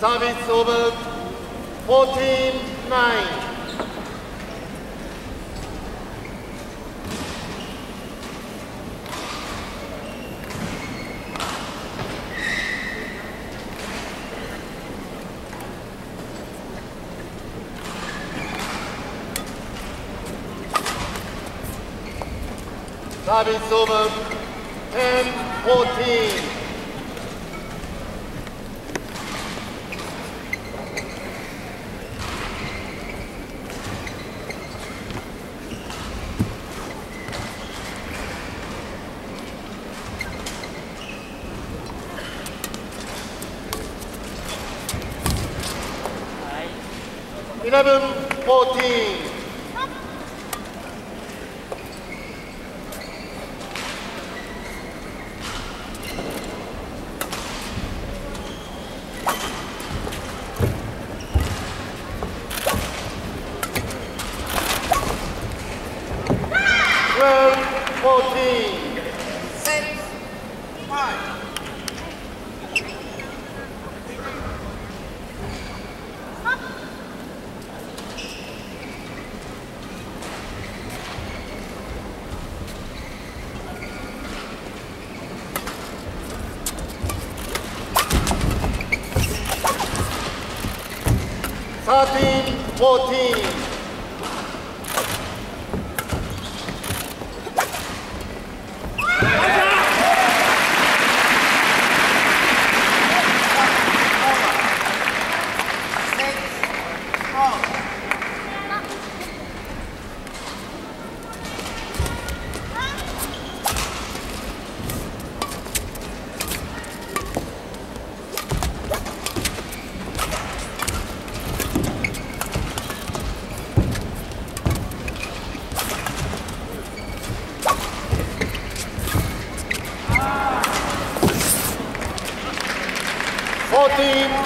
Service over 14 9. Service over 10 14. Eleven fourteen. Twelve fourteen. six, five. 13, 14. Fourteen